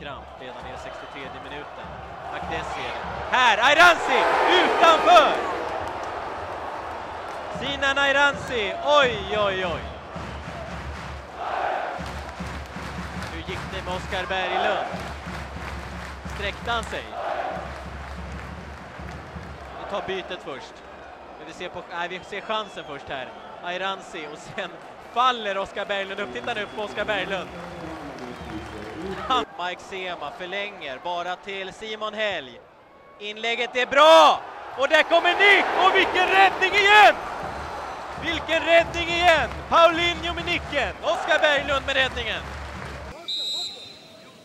kramp redan i 63 minuten. Akdesi är det. Här, Airanzi Utanför! Sinan Airanzi, oj, oj, oj. Hur gick det med Oskar Berglund? Sträckte han sig? Vi tar bytet först. Men vi ser, på, nej, vi ser chansen först här. Airanzi och sen faller Oskar Berglund upp. Titta nu på Oskar Berglund. Mike Sema förlänger bara till Simon Helg. Inlägget är bra! Och där kommer Nick! Och vilken räddning igen! Vilken räddning igen! Paulinho med nicken. Oskar Berglund med räddningen.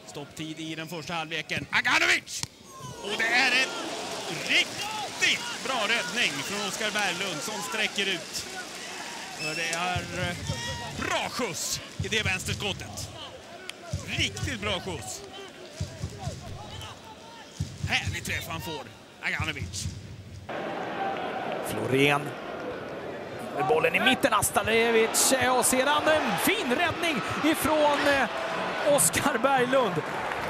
Stopptid i den första halvleken. Aganovic! Och det är en riktigt bra räddning från Oskar Berglund som sträcker ut. Och det är eh, bra skjuts i det vänsterskottet. Riktigt bra skjuts. Härlig träff han får, Aganovic. Florén. Bollen i mitten, Astalevic och sedan en fin räddning ifrån eh, Oskar Berglund.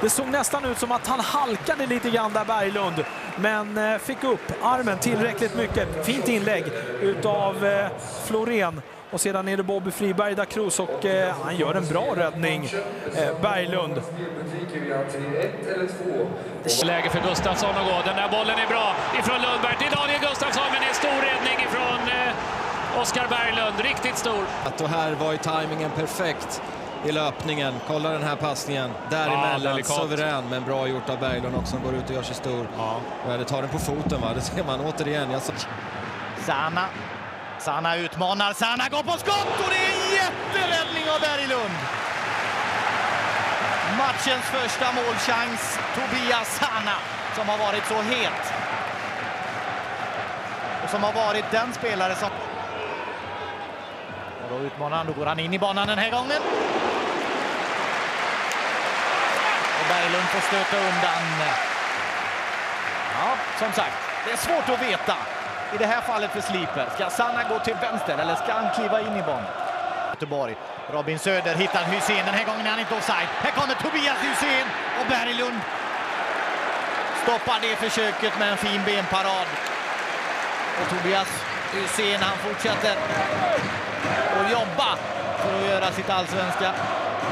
Det såg nästan ut som att han halkade lite grann där Berglund, men eh, fick upp armen tillräckligt mycket. Fint inlägg utav eh, Florén. Och sedan är det Bobby Friberg da Cruz och eh, han gör en bra räddning, eh, Berglund. Läge för Gustafsson att gå. Den där bollen är bra ifrån Lundberg till Daniel Gustafsson, men det är en stor räddning ifrån eh, Oskar Berglund. Riktigt stor. Och här var ju tajmingen perfekt i löpningen. Kolla den här passningen. Däremellan, delikat. suverän, men bra gjort av Berglund också. Han går ut och gör sig stor. Ja. Ja, det tar den på foten, va? Det ser man återigen. Jag sa... Sana. Sana utmanar, Sanna går på skott och det är en jätteräddning av Berglund! Matchens första målchans, Tobias Sana, som har varit så het. Och som har varit den spelare som... Och då utmanar han, då går han in i banan den här gången. Och Berglund får stöta undan. Ja, som sagt, det är svårt att veta i det här fallet för Sliper. Ska Sanna gå till vänster eller ska han kliva in i banan? Göteborg. Robin Söder hittar Hussein. Den här gången är han inte offside. Här kommer Tobias Hussein och Berglund stoppar det försöket med en fin benparad. Och Tobias Hussein, han fortsätter att jobba för att göra sitt allsvenska,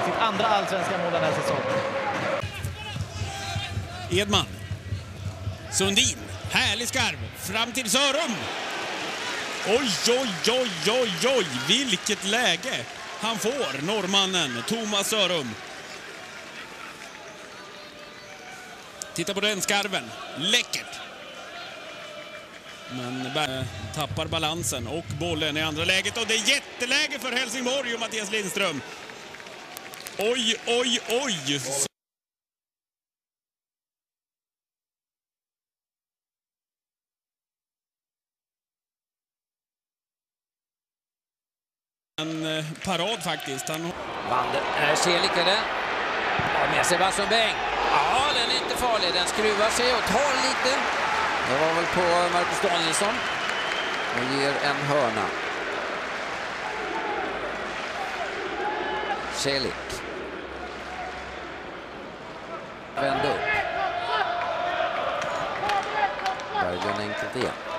sitt andra allsvenska mål den här säsongen. Edman. Sundin. Härlig skarv. Fram till Sörum. Oj, oj, oj, oj, oj. Vilket läge han får, norrmannen Thomas Sörum. Titta på den skarven. Läckert. Men Berg tappar balansen och bollen i andra läget. Och det är jätteläge för Helsingborg och Mattias Lindström. Oj, oj, oj. En eh, parad faktiskt. Han Wander, Celik är det. Har med sig Wasselbäng. Ja, den är inte farlig. Den skruvar sig och tar lite. Det var väl på Marcus Danielsson. Och ger en hörna. Celik. Vände upp. Berglund enkelt igen.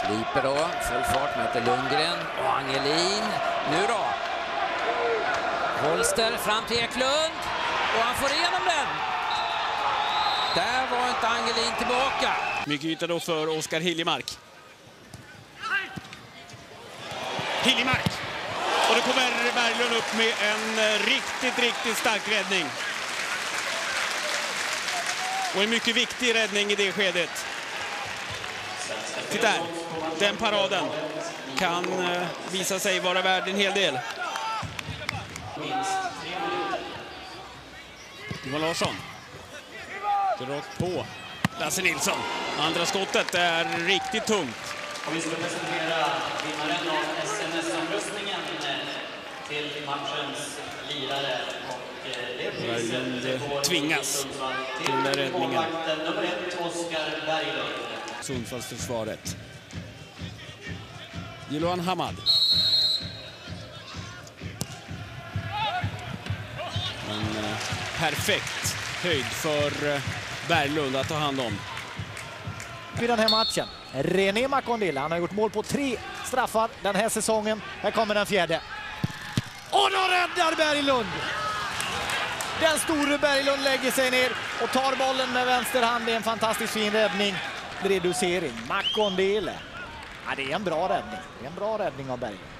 Sliper då, full fart möter Lundgren och Angelin. Nu då? Holster fram till Eklund och han får igenom den. Där var inte Angelin tillbaka. Mycket yta då för Oskar Hiljemark. Hiljemark! Och då kommer Berglund upp med en eh, riktigt, riktigt stark räddning. Och en mycket viktig räddning i det skedet. Titta här, den paraden kan eh, visa sig vara värd en hel del. Johan Larsson. Rakt på. Lasse Nilsson. Andra skottet är riktigt tungt. Vi ska presentera vinnaren av SMS-omröstningen till matchens lirare. Och eh, det priset Berglund, eh, tvingas till räddningen. målvakten nummer ett, Oskar Berglund. Sundsvallsförsvaret. Jiloan Hamad. En eh, perfekt höjd för eh, Berglund att ta hand om. I den här matchen, René Makondila. Han har gjort mål på tre straffar den här säsongen. Här kommer den fjärde. Och då räddar Berglund! Den store Berglund lägger sig ner och tar bollen med vänster hand. Det är en fantastiskt fin räddning. Reducering. Makondele. Ja, det är en bra räddning. Det är en bra räddning av Berglund.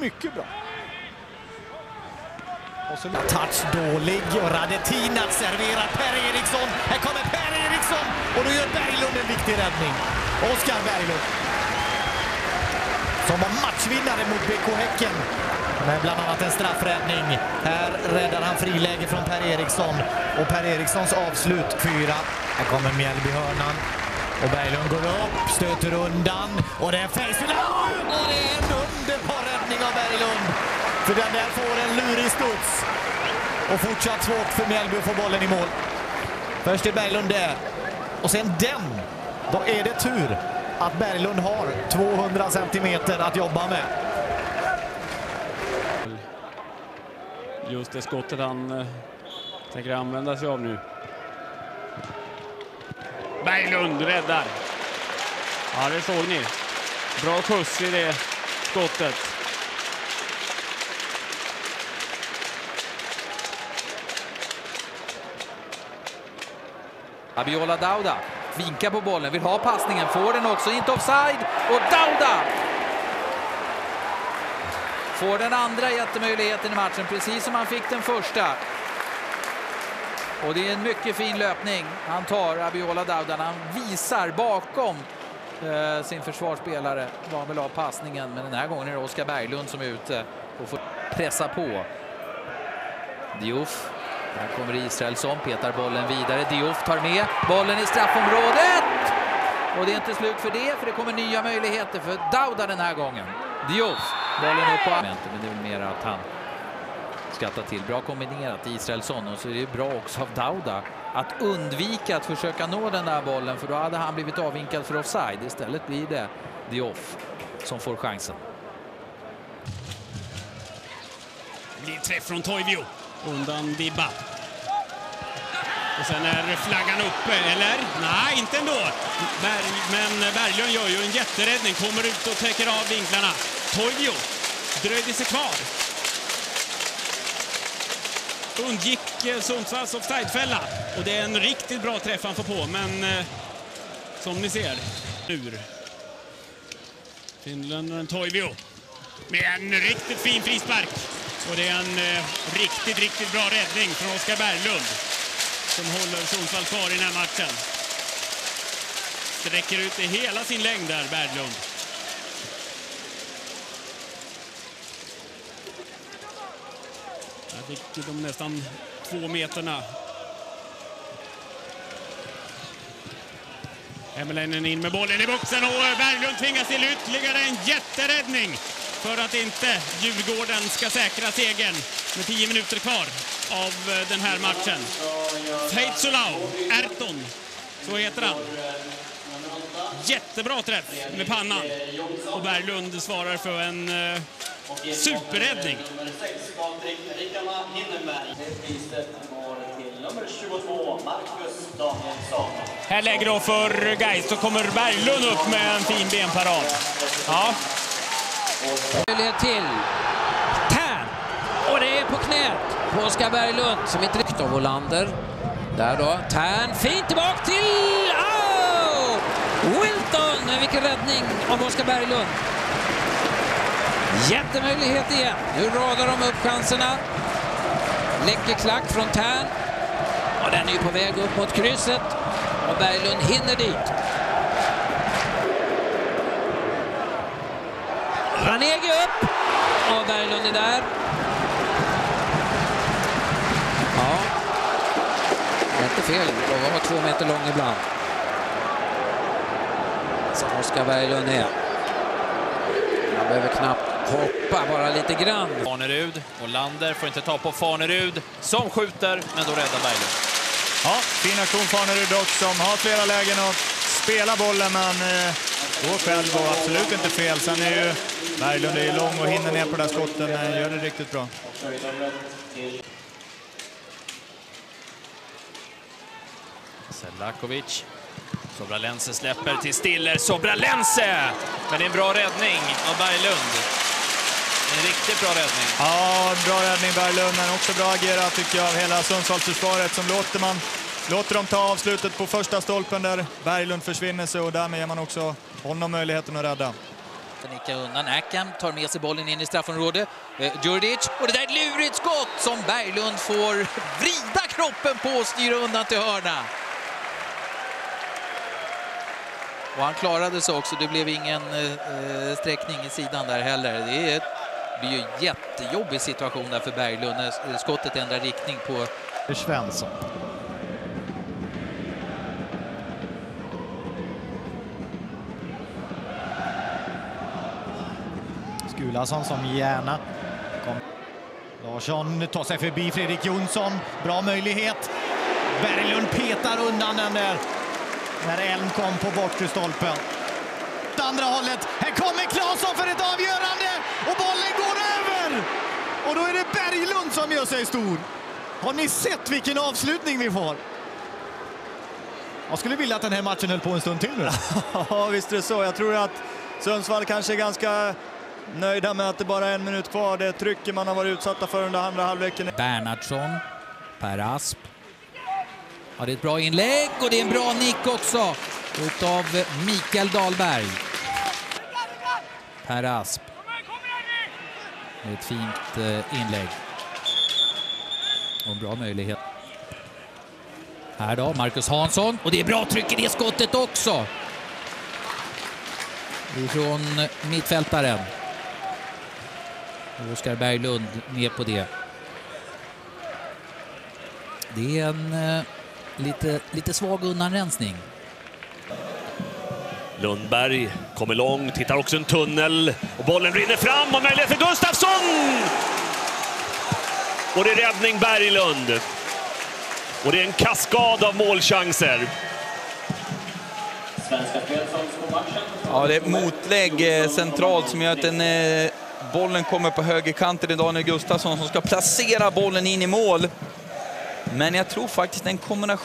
Mycket bra. Och så touch dålig och Radetina serverar Per Eriksson. Här kommer Per Eriksson och då gör Berglund en viktig räddning. Oskar Berglund. Som var matchvinnare mot BK Häcken med bland annat en straffräddning. Här räddar han friläge från Per Eriksson och Per Erikssons avslut fyra. Här kommer Mjällby-hörnan. Och Berglund går upp, stöter undan och det är face Och det är en underbar räddning av Berglund. För den där får en lurig studs. Och fortsatt svårt för Mjällby att få bollen i mål. Först är Berglund där. Och sen den. Då är det tur att Berglund har 200 centimeter att jobba med. Just det skottet han eh, tänker använda sig av nu. Berglund räddar. Ja, det såg ni. Bra skjuts i det skottet. Abiola Dauda vinkar på bollen, vill ha passningen, får den också, inte offside och Dauda får den andra jättemöjligheten i matchen, precis som han fick den första. Och det är en mycket fin löpning han tar, Abiola Dauda, när han visar bakom eh, sin försvarsspelare var han vill ha passningen, men den här gången är det Oskar Berglund som är ute och får pressa på. Diouf här kommer Israelsson, petar bollen vidare. Diouf tar med bollen i straffområdet! Och det är inte slut för det, för det kommer nya möjligheter för Dauda den här gången. Diouf, bollen upp på men det är väl mer att han skattar till. Bra kombinerat Israelsson och så är det bra också av Dauda att undvika att försöka nå den där bollen för då hade han blivit avvinkad för offside. Istället blir det Dioff som får chansen. Det blir träff från Toivio undan Dibba. Och sen är flaggan uppe, eller? Nej, inte ändå. Berg, men Berglund gör ju en jätteräddning, kommer ut och täcker av vinklarna. Toivio dröjde sig kvar. Undgick eh, Sundsvalls offsidefälla. Och det är en riktigt bra träff han får på, men eh, som ni ser, ur. Finländaren Toivio med en riktigt fin frispark. Och det är en eh, riktigt, riktigt bra räddning från Oskar Berglund som håller Sundsvall kvar i den här matchen. Sträcker ut i hela sin längd där, Berglund. Där fick de nästan två meterna. Hämäläinen in med bollen i boxen och Berglund tvingas till ytterligare en jätteräddning för att inte Djurgården ska säkra segern med tio minuter kvar av den här matchen. Feitzulau, Erton, så heter han. Jättebra träff med pannan. Och Berglund svarar för en eh, superräddning. Här lägger de för Gais så kommer Berglund upp med en fin benparad. Ja, Möjlighet till. Tern! Och det är på knät på Oskar Berglund som inte riktigt av Olander. Där då. Tern, fint tillbaka till... Oh! Wilton! Vilken räddning av Oskar Berglund. Jättemöjlighet igen. Nu radar de upp chanserna. Läcker klack från Tern. Och den är ju på väg upp mot krysset. Och Berglund hinner dit. Ranegi upp! Och Berglund är där. Ja, det är inte fel. att vara två meter lång ibland. Som Oskar Berglund är. Han behöver knappt hoppa, bara lite grann. Farnerud. Och Lander får inte ta på Farnerud som skjuter, men då räddar Berglund. Ja, fin aktion Farnerud dock som har flera lägen att spela bollen men eh, går själv och absolut inte fel. Sen är ju Berglund är lång och hinner ner på de där skotten, men gör det riktigt bra. Selakovic. Sobralense släpper till Stiller. Sobralense! Men det är en bra räddning av Berglund. Riktigt bra räddning. Ja, bra räddning Berglund, men också bra agerat tycker jag av hela Sundsvallsförsvaret som låter, man, låter dem ta avslutet på första stolpen där Berglund försvinner sig och därmed ger man också honom möjligheten att rädda. Nickar undan. Akam tar med sig bollen in i straffområdet. Eh, Djurdjic. Och det där är ett lurigt skott som Berglund får vrida kroppen på och styra undan till hörna. Och han klarade sig också. Det blev ingen eh, sträckning i sidan där heller. Det, är, det blir ju en jättejobbig situation där för Berglund när skottet ändrar riktning på... Svensson. Skulason som gärna kom. Larsson tar sig förbi Fredrik Jonsson. Bra möjlighet. Berglund petar undan den där när Elm kom på bortre stolpen. Åt andra hållet. Här kommer Claesson för ett avgörande och bollen går över! Och då är det Berglund som gör sig stor. Har ni sett vilken avslutning vi får? Jag skulle vilja att den här matchen höll på en stund till nu. ja, visst är det så. Jag tror att Sundsvall kanske är ganska nöjda med att det bara är en minut kvar. Det trycket man har varit utsatta för under andra halvleken. Bernhardsson, Per Asp. Ja, det är ett bra inlägg och det är en bra nick också utav Mikael Dahlberg. Per Asp. Det är ett fint eh, inlägg. Och en bra möjlighet. Här då, Marcus Hansson. Och det är bra tryck i det skottet också. Ifrån mittfältaren. Oskar Berglund med på det. Det är en eh, lite, lite svag undanrensning. Lundberg kommer långt, hittar också en tunnel och bollen rinner fram och möjlighet för Gustafsson! Och det är räddning Berglund. Och det är en kaskad av målchanser. Ja, det är ett motlägg eh, centralt som gör att den, eh, bollen kommer på högerkanten. Det är Daniel Gustafsson som ska placera bollen in i mål. Men jag tror faktiskt en kombination